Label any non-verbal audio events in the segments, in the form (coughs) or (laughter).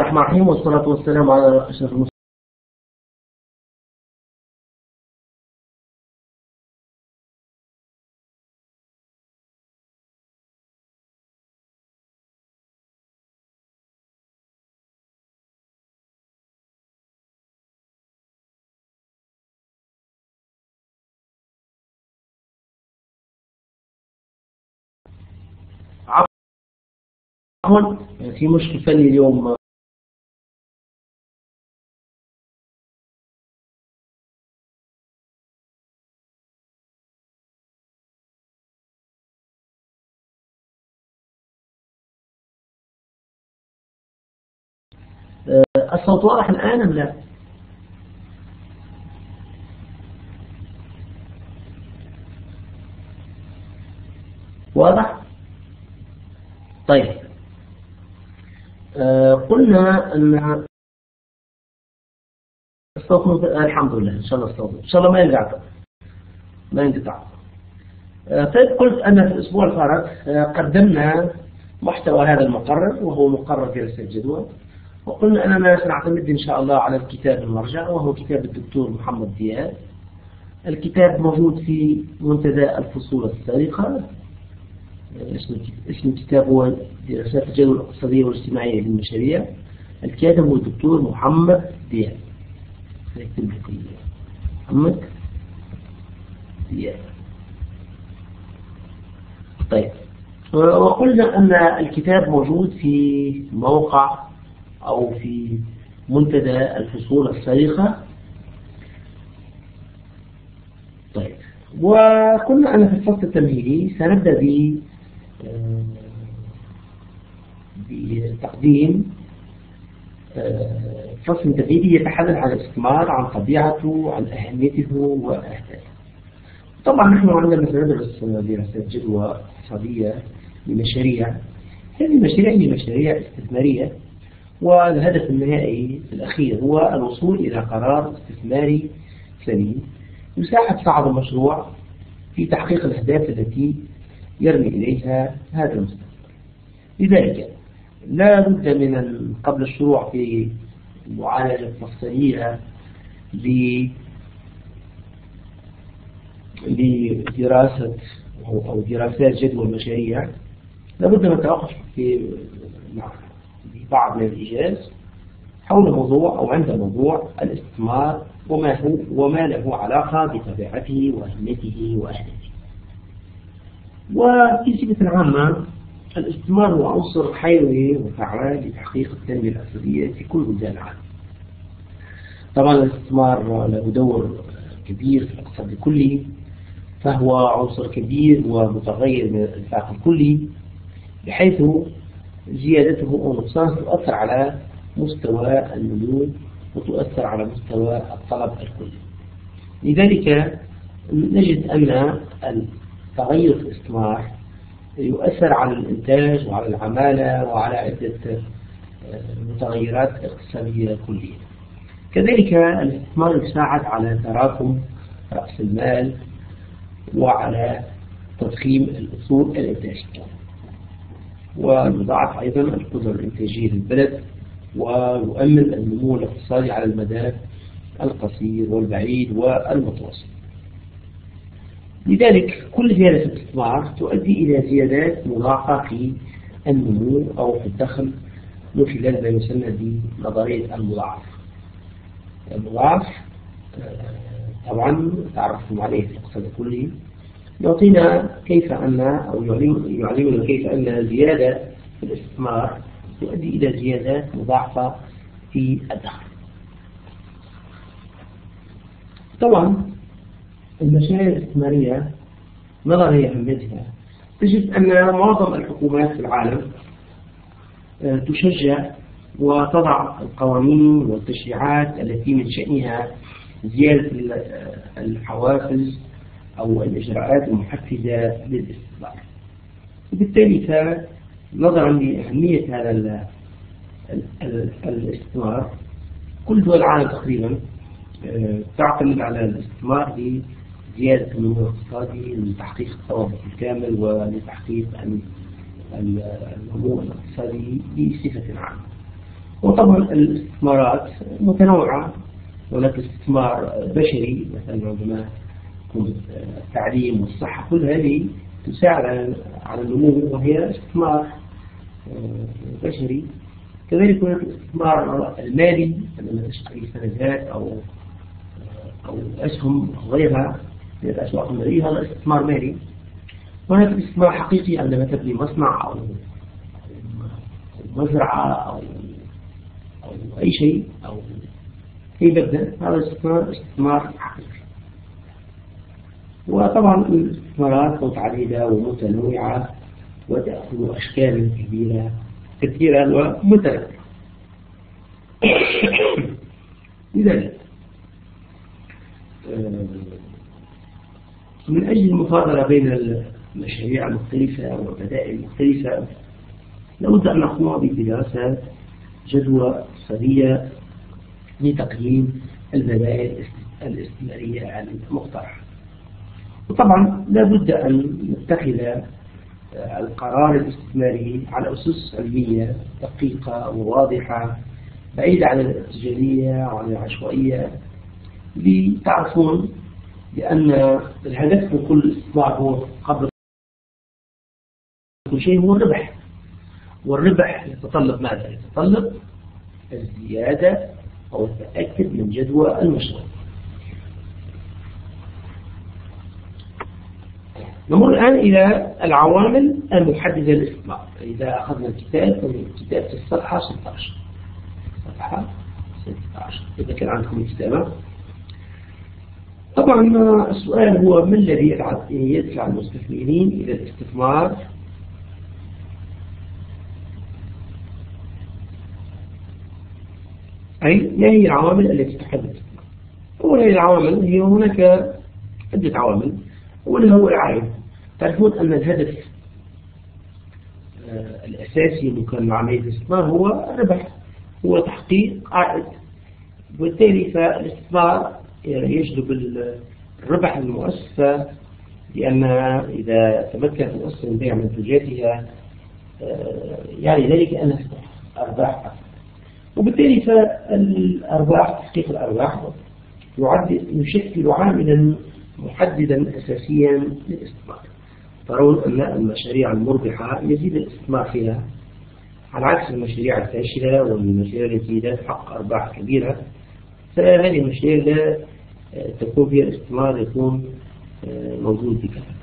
الرحمن الرحيم والصلاة والسلام على أشرف المسلمين عفوا في مشكل فني اليوم. الصوت واضح الآن أم لا؟ واضح؟ طيب. آه قلنا أن الصوت الحمد لله إن شاء الله الصوت إن شاء الله ما ينقطع. ما ينقطع. آه طيب قلت أن في الأسبوع الفارق آه قدمنا محتوى هذا المقرر وهو مقرر دراسة الجدوى وقلنا أننا سنعتمد إن شاء الله على الكتاب المرجع وهو كتاب الدكتور محمد دياب. الكتاب موجود في منتدى الفصول السابقة. اسم الكتاب هو دراسات الجدوى الاقتصادية والاجتماعية للمشاريع. الكاتب هو الدكتور محمد دياب. محمد دياب. طيب وقلنا أن الكتاب موجود في موقع أو في منتدى الفصول السابقة. طيب. وقلنا أن في الفصل التمهيدي سنبدأ ب بتقديم فصل تمهيدي يتحدث عن الاستثمار عن طبيعته عن أهميته وأهدافه. طبعا نحن عندما سندرس دراسات جدوى اقتصادية لمشاريع. هذه المشاريع هي مشاريع استثمارية. والهدف النهائي الأخير هو الوصول إلى قرار استثماري سليم. يساعد صاحب المشروع في تحقيق الأهداف التي يرمي إليها هذا المستثمر لذلك لا بد من قبل الشروع في معالجة مفصلية لدراسة أو دراسات جدوى المشاريع. لابد من التوقف في بعض من الإيجاز حول موضوع أو عند موضوع الاستثمار وما هو وما له علاقة بطبيعته وأهميته وأهدافه. وفي صفة عامة الاستثمار هو عنصر حيوي وفعال لتحقيق التنمية الاقتصادية في كل بلدان العالم. طبعا الاستثمار له دور كبير في الاقتصاد الكلي فهو عنصر كبير ومتغير من الانفاق الكلي بحيث زيادته أو نقصانه تؤثر على مستوى النمو وتؤثر على مستوى الطلب الكلي. لذلك نجد أن التغير في الاستثمار يؤثر على الإنتاج وعلى العمالة وعلى عدة متغيرات اقتصادية كلية. كذلك الاستثمار يساعد على تراكم رأس المال وعلى تضخيم الأصول الإنتاجية. ويضاعف أيضا القدرة الإنتاجية للبلد ويؤمن النمو الاقتصادي على المدى القصير والبعيد والمتوسط. لذلك كل زيادة في تؤدي إلى زيادات مضاعفة في النمو أو في الدخل من خلال ما يسمى بنظرية المضاعف. المضاعف طبعا تعرفتم عليه في الاقتصاد الكلي يعطينا كيف أن أو يعلمنا كيف أن زيادة في الاستثمار تؤدي إلى زيادات مضاعفة في الدخل. طبعا المشاريع الاستثمارية نظرا لأهميتها تجد أن معظم الحكومات في العالم تشجع وتضع القوانين والتشريعات التي من شأنها زيادة الحوافز أو الإجراءات المحفزة للاستثمار وبالتالي نظرا لأهمية هذا الاستثمار. كل دول العالم تقريبا تعتمد على الاستثمار لزيادة النمو الاقتصادي لتحقيق التوافق الكامل ولتحقيق النمو الاقتصادي بصفة عامة. وطبعا الاستثمارات متنوعة. هناك استثمار بشري مثلا عندما التعليم والصحة كل هذه تساعد على النمو وهي استثمار آه، بشري. كذلك هناك الاستثمار المالي عندما تشتري سندات أو أو أسهم أو غيرها من الأسواق المالية هذا استثمار مالي. وهناك استثمار حقيقي عندما تبني مصنع أو مزرعة أو أو أي شيء أو أي بلدة هذا استثمار استثمار حقيقي. وطبعا الاستثمارات متعددة ومتنوعة وتأخذ أشكال كبيرة كثيرة ومتنوعة لذلك (coughs) آه، من أجل المفاضلة بين المشاريع المختلفة والبدائل المختلفة لابد أن نقوم بدراسة جدوى اقتصادية لتقييم البدائل الاستثمارية المقترحة وطبعا لابد أن نتخذ القرار الاستثماري على أسس علمية دقيقة وواضحة بعيدة عن الارتجالية وعن العشوائية. لتعرفون بأن الهدف من كل استثمار هو قبل كل شيء هو الربح. والربح يتطلب ماذا؟ يتطلب الزيادة أو التأكد من جدوى المشروع. نمر الآن إلى العوامل المحددة للاستثمار إذا أخذنا الكتاب الكتاب في الصفحة 16 صفحة 16 إذا كان عندكم الكتابة. طبعا السؤال هو ما الذي يدفع المستثمرين إلى الاستثمار؟ أي ما هي العوامل التي تحدد أولا العوامل هي هناك عدة عوامل. أولا هو العائد. تعرفون أن الهدف الأساسي من عملية الاستثمار هو الربح هو تحقيق عائد. وبالتالي فالاستثمار يجلب الربح للمؤسسة لأن إذا تمكن المؤسسة من بيع منتجاتها آه، يعني ذلك أنها أرباح. أكثر وبالتالي فالأرباح تحقيق الأرباح يشكل عاملا محددا أساسيا للاستثمار. ترون أن المشاريع المربحة يزيد الاستثمار فيها على عكس المشاريع الفاشلة والمشاريع التي لا تحقق أرباح كبيرة فهذه المشاريع لا تكون فيها الاستثمار يكون موجود بكثرة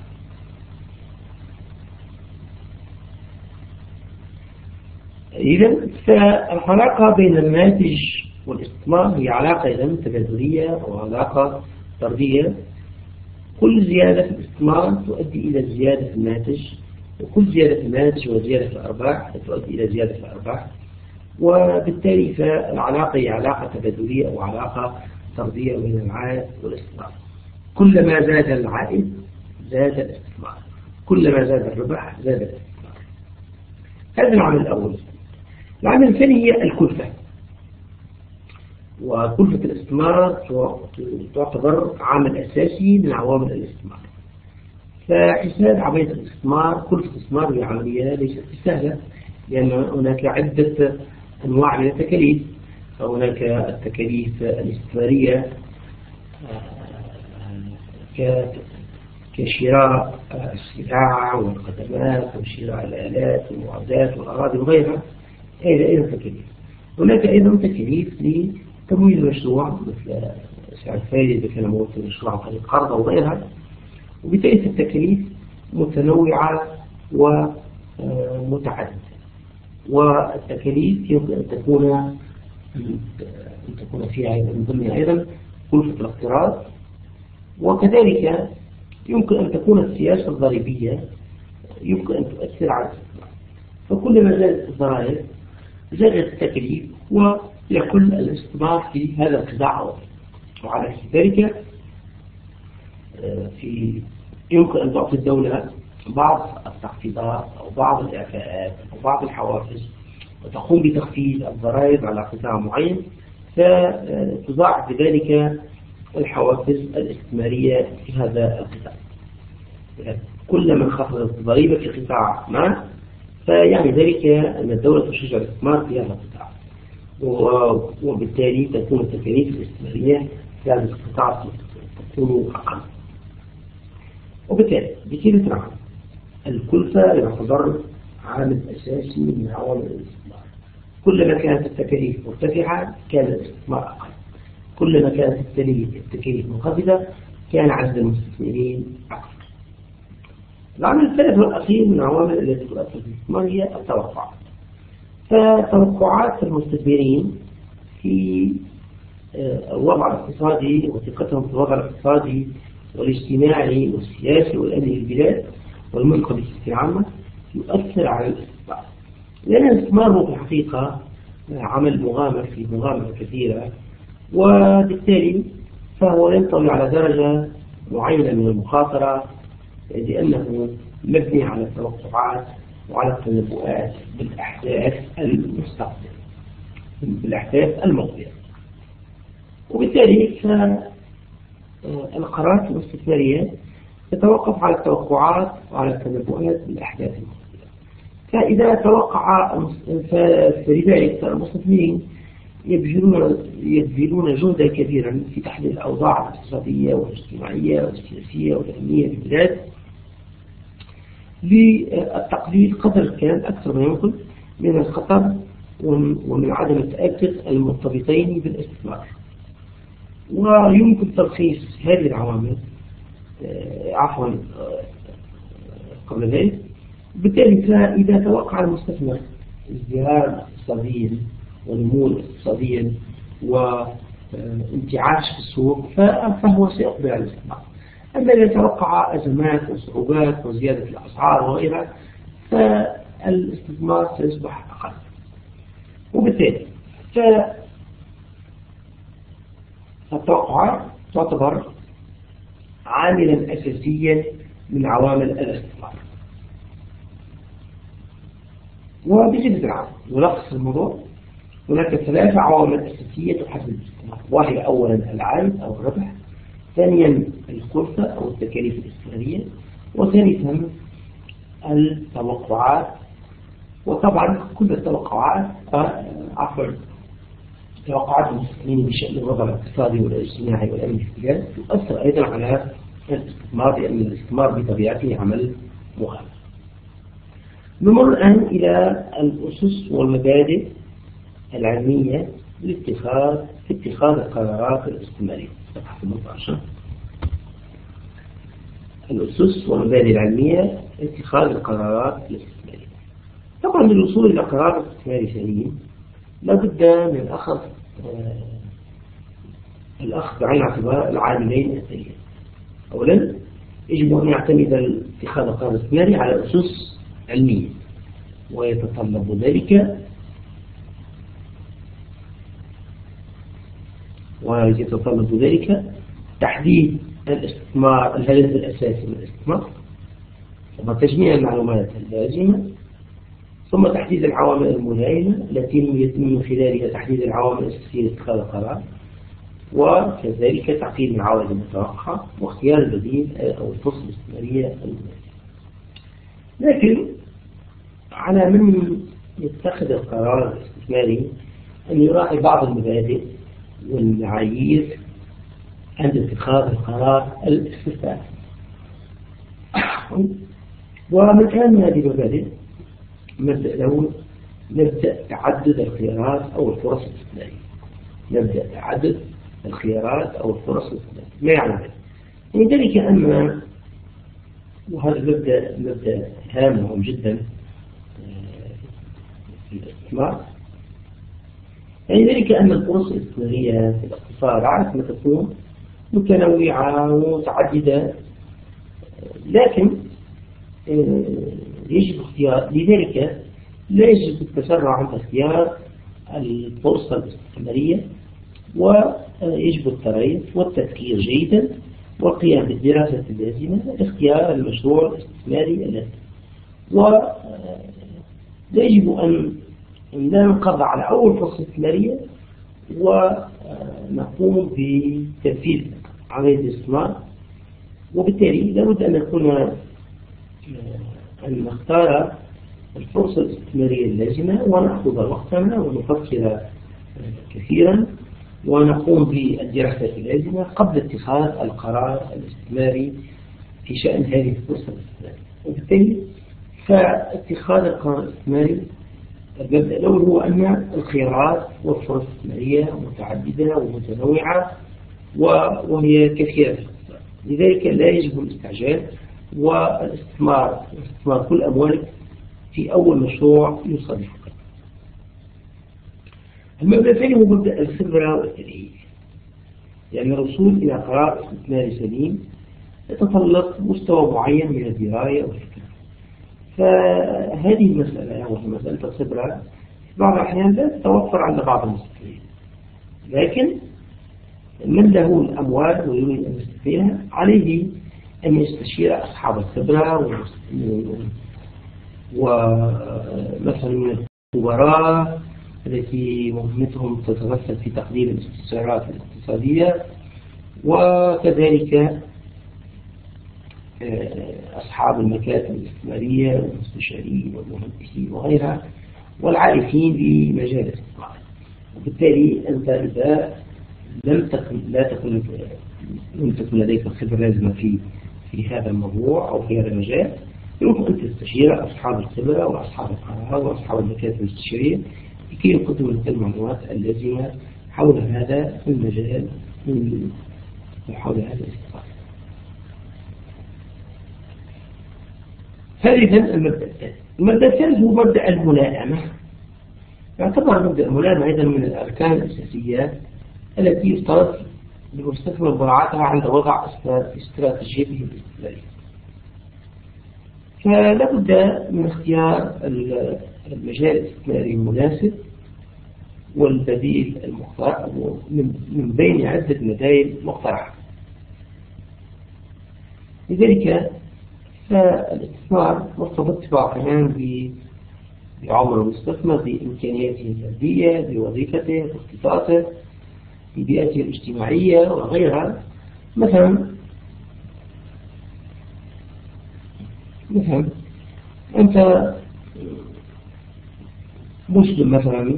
إذا فالعلاقة بين الناتج والاستثمار هي علاقة إذا تبادلية أو علاقة طردية. كل زيادة في الاستثمار تؤدي إلى زيادة في الناتج وكل زيادة في الناتج وزيادة في الأرباح تؤدي إلى زيادة في الأرباح. وبالتالي فالعلاقة هي علاقة تبادلية أو علاقة طردية بين العائد والاستثمار. كلما زاد العائد زاد الاستثمار. كلما زاد الربح زاد الاستثمار. هذا العامل الأول. العامل الثاني هي الكلفة. وكلفة الاستثمار تعتبر عامل أساسي من عوامل الاستثمار فحساب عملية الاستثمار كلفة الاستثمار هي عملية ليست سهلة لأن هناك عدة أنواع من التكاليف. فهناك التكاليف الاستثمارية كشراء السلع والخدمات وشراء الآلات والمعدات والأراضي وغيرها. هذه أيضا تكاليف؟ هناك أيضا تكاليف لتمويل المشروع مثل سعر الفائدة إذا كان موت المشروع عن طريق قرض أو غيرها. وبالتالي التكاليف متنوعة ومتعددة والتكاليف يمكن أن تكون أن تكون فيها من ضمنها أيضا كلفة الاقتراض. وكذلك يمكن أن تكون السياسة الضريبية يمكن أن تؤثر على الاستثمار فكلما زادت الضرائب زادت التكاليف ويكون الاستثمار في هذا القطاع وعلى ذلك آه، في يمكن أن تعطي الدولة بعض التخفيضات أو بعض الإعفاءات أو بعض الحوافز وتقوم بتخفيض الضرائب على قطاع معين فتضاعف بذلك الحوافز الاستثمارية في هذا القطاع كلما انخفضت الضريبة في قطاع ما فيعني ذلك أن الدولة تشجع الاستثمار في هذا القطاع وبالتالي تكون التكاليف الاستثمارية هذا القطاع تكون أقل. وبالتالي بكلمة العام الكلفة يعتبر عامل أساسي من عوامل الاستثمار. كلما كانت التكاليف مرتفعة كان الاستثمار أقل. كلما كانت التكاليف منخفضة كان عدد المستثمرين أكثر العامل الثالث والأخير من العوامل التي تؤثر في الاستثمار هي التوقعات فتوقعات المستثمرين في آه، الوضع الاقتصادي وثقتهم في الوضع الاقتصادي والاجتماعي والسياسي والأمني للبلاد والمنطقة بصفة عامة يؤثر على الاستثمار لأن الاستثمار هو في الحقيقة عمل مغامر في مغامرة كثيرة وبالتالي فهو ينطوي على درجة معينة من المخاطرة لأنه مبني على التوقعات وعلى التنبؤات بالأحداث المستقبل بالأحداث الماضية. وبالتالي فالقرارات الاستثمارية تتوقف على التوقعات وعلى التنبؤات بالأحداث المستقبلية فإذا توقع فلذلك المستثمرين يبذلون يبذلون جهدا كبيرا في تحليل الأوضاع الاقتصادية والاجتماعية والسياسية والأمنية في البلاد. للتقليل قدر الكلام أكثر ما يمكن من الخطر ومن عدم التأكد المرتبطين بالإستثمار. ويمكن تلخيص هذه العوامل آه، عفوا آه، قبل ذلك. بالتالي فإذا توقع المستثمر ازدهار اقتصاديا ونمو اقتصاديا وانتعاش في السوق فهو سيقبل على الاستثمار. أما إذا توقع أزمات وصعوبات وزيادة الأسعار وغيرها فالاستثمار سيصبح أقل. وبالتالي فالتوقعات تعتبر عاملا أساسيا من عوامل الاستثمار. وبجد العام نلخص الموضوع هناك ثلاث عوامل أساسية تحدد الاستثمار. وهي أولا العائد أو الربح. ثانيا الكلفة أو التكاليف الاستثمارية وثالثا التوقعات. وطبعا كل التوقعات آه، عفوا توقعات المستثمرين بشأن الوضع الاقتصادي والاجتماعي والأمني في البلاد تؤثر أيضا على الاستثمار لأن الاستثمار بطبيعته عمل مخالف. نمر الآن إلى الأسس والمبادئ العلمية لاتخاذ اتخاذ القرارات الاستثمارية. 18 الأسس والمبادئ العلمية لاتخاذ القرارات الاستثمارية. طبعا للوصول إلى قرار استثماري سليم لابد من أخذ آه، الأخذ بعين الاعتبار العاملين التاليين أولا يجب أن يعتمد اتخاذ القرار الاستثماري على أسس علمية ويتطلب ذلك ويتطلب ذلك تحديد الاستثمار الهدف الأساسي من الاستثمار. ثم تجميع المعلومات اللازمة ثم تحديد العوامل الملائمة التي يتم من خلالها تحديد العوامل الأساسية لاتخاذ القرار وكذلك تعقيد العوائد المتوقعة واختيار البديل أو الفرصة الاستثمارية المناسبة لكن على من يتخذ القرار الاستثماري أن يراعي بعض المبادئ والمعايير عند اتخاذ القرار الاستثماري ومن كان هذه المبادئ مبدأ له نبدأ تعدد الخيارات أو الفرص الاستثمارية نبدأ تعدد الخيارات أو الفرص الاستثمارية ما يعني؟ يعني ذلك أن وهذا مبدأ مبدأ هام جدا آه، في الاستثمار يعني ذلك أن الفرص الاستثمارية في الاقتصاد عادة تكون؟ متنوعة ومتعددة. لكن آه، يجب اختيار لذلك لا يجب التسرع عن اختيار الفرصة الاستثمارية ويجب التريث والتفكير جيدا والقيام بالدراسة اللازمة لاختيار المشروع الاستثماري اللازم ويجب أن لا نقضى على أول فرصة استثمارية ونقوم بتنفيذ عملية الاستثمار. وبالتالي لابد أن نكون أن نختار الفرصة الاستثمارية اللازمة ونأخذ وقتنا ونفكر كثيرا ونقوم بالدراسات اللازمة قبل اتخاذ القرار الاستثماري في شأن هذه الفرصة الاستثمارية. وبالتالي فاتخاذ القرار الاستثماري المبدأ الأول هو أن الخيارات والفرص الاستثمارية متعددة ومتنوعة وهي كثيرة. لذلك لا يجب الاستعجال والاستثمار استثمار كل أموالك في أول مشروع يصادفك المبدأ الثاني هو مبدأ الخبرة والتدريب. يعني الوصول إلى قرار استثماري سليم يتطلب مستوى معين من الدراية والفكرة. فهذه المسألة وهي مسألة الخبرة في بعض الأحيان لا تتوفر عند بعض المستثمرين لكن من له الأموال ويريد أن يستثمرها عليه أن يستشير أصحاب الخبرة ومثلا من الخبراء التي مهمتهم تتمثل في تقديم الاستشارات الاقتصادية وكذلك أصحاب المكاتب الاستثمارية والمستشارين والمهندسين وغيرها والعارفين بمجال الاستثمار. وبالتالي أنت إذا لم تكن لا تكن لم تكن لديك الخبرة لازمة في في هذا الموضوع أو في هذا المجال يمكن أن تستشير أصحاب الخبرة وأصحاب القرار وأصحاب المكاتب الاستشارية لكي يقدموا لك المعلومات اللازمة حول هذا المجال حول هذا الاستقرار ثالثا المبدأ الثالث المبدأ الثالث هو مبدأ الملائمة. يعتبر مبدأ الملائمة أيضا من الأركان الأساسية التي يفترض للمستثمر مراعاتها عند وضع استراتيجيته الاستثمارية فلا بد من اختيار المجال الاستثماري المناسب والبديل المختار من بين عدة بدائل مقترحة. لذلك فالاستثمار مرتبط ببعض بعمر المستثمر بإمكانياته المادية بوظيفته باختصاصه ببيئته الاجتماعية وغيرها. مثلا مثلا أنت مسلم مثلا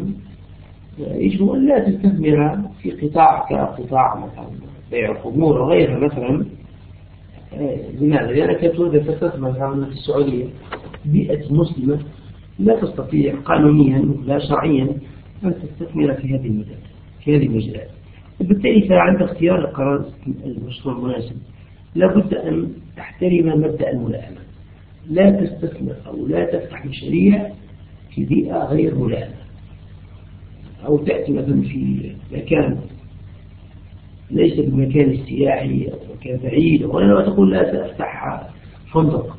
يجب أن لا تستثمر في قطاع كقطاع مثلا بيع الخمور وغيرها مثلا. لماذا؟ لأنك تريد تستثمر مثلا في السعودية. بيئة مسلمة لا تستطيع قانونيا لا شرعيا أن تستثمر في هذه المجال في هذه المجالات وبالتالي فعند اختيار القرار المشروع المناسب لابد أن تحترم مبدأ الملائمة. لا تستثمر أو لا تفتح مشاريع في بيئة غير ملائمة. أو تأتي مثلا في مكان ليس بالمكان السياحي أو مكان بعيد ولا تقول لا سأفتح فندق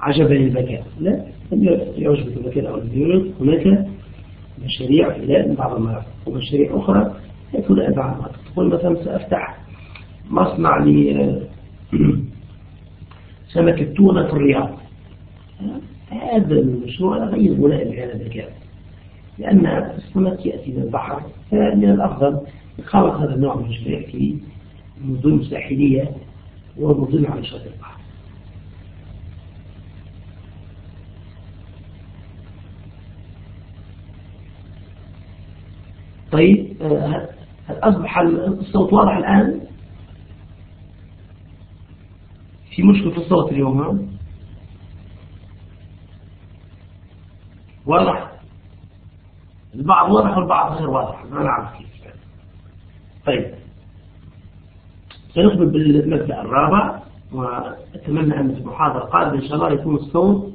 عجبا للمكان. لا يعجبك المكان أو البيوت هناك مشاريع في بعض المرات ومشاريع أخرى يكون لا تقول مثلا سأفتح مصنع ل (clears throat) سمك التونة في الرياض. هذا المشروع غير ملائم لهذا المكان لأن السمك يأتي من البحر فمن الأفضل إقامة هذا النوع من المشاريع في مدن ساحلية ومدن على شاطئ البحر. طيب آه، هل أصبح الصوت واضح الآن؟ في مشكلة في الصوت اليوم واضح؟ البعض واضح والبعض غير واضح ما نعرف كيف. طيب. سنقبل بالمبدأ الرابع وأتمنى أن في المحاضرة القادمة إن شاء الله يكون الصوت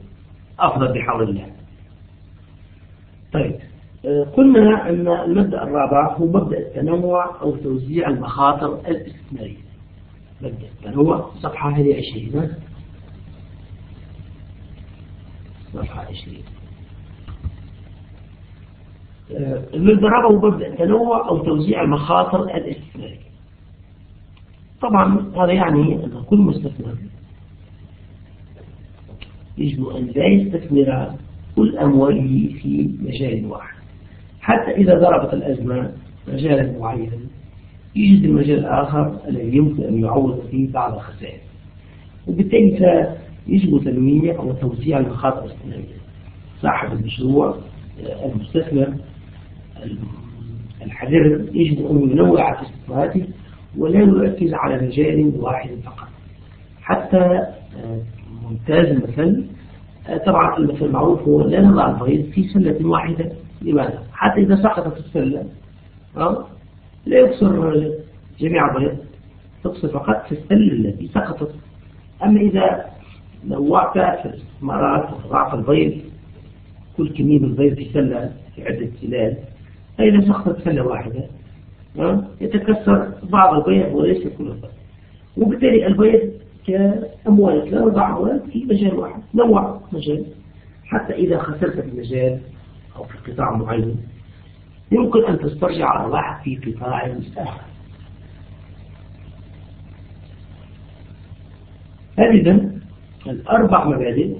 أفضل بحول الله. طيب قلنا أن المبدأ الرابع هو مبدأ التنوع أو توزيع المخاطر الاستثمارية. مبدأ التنوع صفحة هذه عشرين. صفحة عشرين. هو مبدأ التنوع أو توزيع المخاطر الاستثمارية. طبعا هذا يعني أن كل مستثمر يجب أن لا يستثمر كل أمواله في مجال واحد. حتى إذا ضربت الأزمة مجالا معينا يجد المجال الآخر الذي يمكن أن يعوض فيه بعض الخسائر. وبالتالي يجب تنويع وتوزيع المخاطر الاستثمارية. صاحب المشروع المستثمر الحذر يجب أن ينوع في استثماراته ولا يركز على مجال واحد فقط حتى آه، ممتاز المثل آه، طبعا المثل المعروف هو لا نضع البيض في سلة واحدة لماذا؟ حتى إذا سقطت السلة أه؟ لا يكسر جميع البيض تقصر فقط في السلة التي سقطت أما إذا نوعت في الاستثمارات وضعت البيض كل كمية من البيض في سلة في عدة سلال فإذا سقطت سلة واحدة يتكسر بعض البيض وليس كل البيض وبالتالي البيض كأموال لا نضع أموال في مجال واحد. نوع مجال. حتى إذا خسرت في مجال أو في قطاع معين يمكن أن تسترجع واحد في قطاع آخر هذه الأربع مبادئ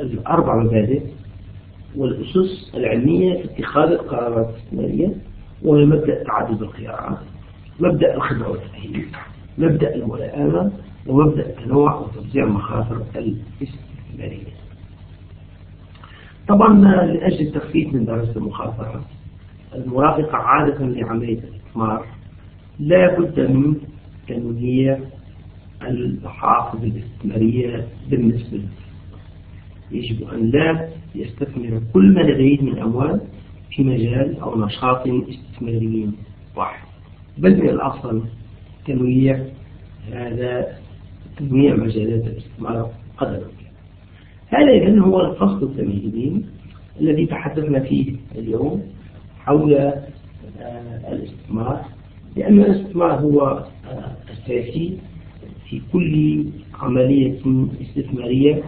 الأربع مبادئ والأسس العلمية في اتخاذ القرارات الاستثمارية وهي مبدأ تعدد الخيارات مبدأ الخبرة والتأهيل مبدأ الملائمة ومبدأ التنوع وتوزيع المخاطر الاستثمارية طبعا لأجل التخفيف من درجة المخاطرة المرافقة عادة لعملية الاستثمار لا بد من تنويع المحافظ الاستثمارية بالنسبة يجب أن لا يستثمر كل ما لديه من أموال في مجال أو نشاط استثماري واحد. بل من الأفضل تنويع هذا تنويع مجالات الاستثمار قدر هذا إذن هو الفصل التمهيدي الذي تحدثنا فيه اليوم حول آه، الاستثمار لأن الاستثمار هو آه، أساسي في كل عملية استثمارية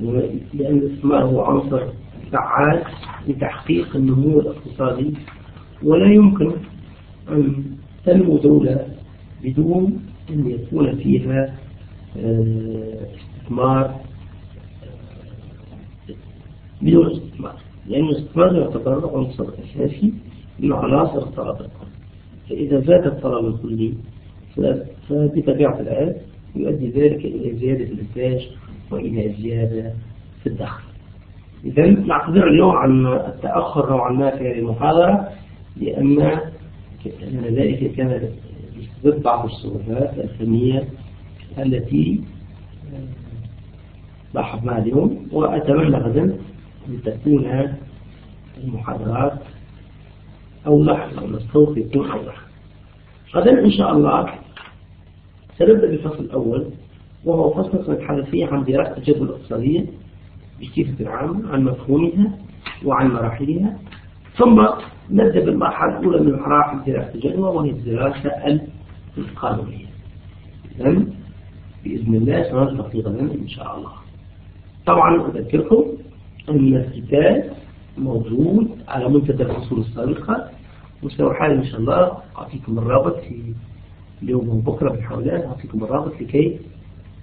لأن الاستثمار هو عنصر فعال لتحقيق النمو الاقتصادي ولا يمكن أن تنمو دولة بدون أن يكون فيها آه، استثمار آه، بدون استثمار. لأن الاستثمار يعتبر عنصر أساسي من عناصر الطلب فإذا زاد الطلب الكلي فبطبيعة الحال يؤدي ذلك إلى زيادة الإنتاج وإلى زيادة في الدخل. إذا نعتذر اليوم عن التأخر نوعا ما في هذه المحاضرة لأن ذلك كان بسبب بعض الصعوبات الفنية التي لاحظناها اليوم وأتمنى غدا أن تكون المحاضرات أوضح أو الصوت يكون أوضح. غدا إن شاء الله سنبدأ بالفصل الأول. وهو فصل فيه عن دراسة الجدوى الاقتصادية بصفة عامة عن مفهومها وعن مراحلها. ثم نبدأ بالمرحلة الأولى من مراحل دراسة الجدوى وهي الدراسة القانونية. إذن بإذن الله سنلتقي غدا إن شاء الله. طبعا أذكركم أن الكتاب موجود على منتدى الفصول السابقة وسأحاول إن شاء الله. أعطيكم الرابط في اليوم وبكرة بالحولان أعطيكم الرابط لكي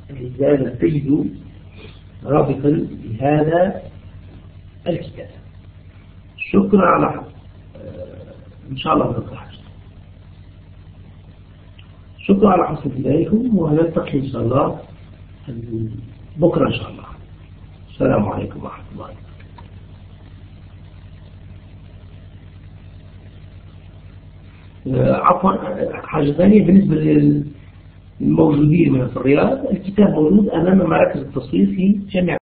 إذا تجدوا رابطا لهذا الكتاب. شكرا على آه، إن شاء الله نلتقي شكرا على حسن انتباهكم ونلتقي إن شاء الله. بكرة إن شاء الله. السلام عليكم ورحمة الله. آه، عفوا حاجة ثانية بالنسبة للموجودين في الرياض الكتاب موجود أمام مراكز التصوير في جميع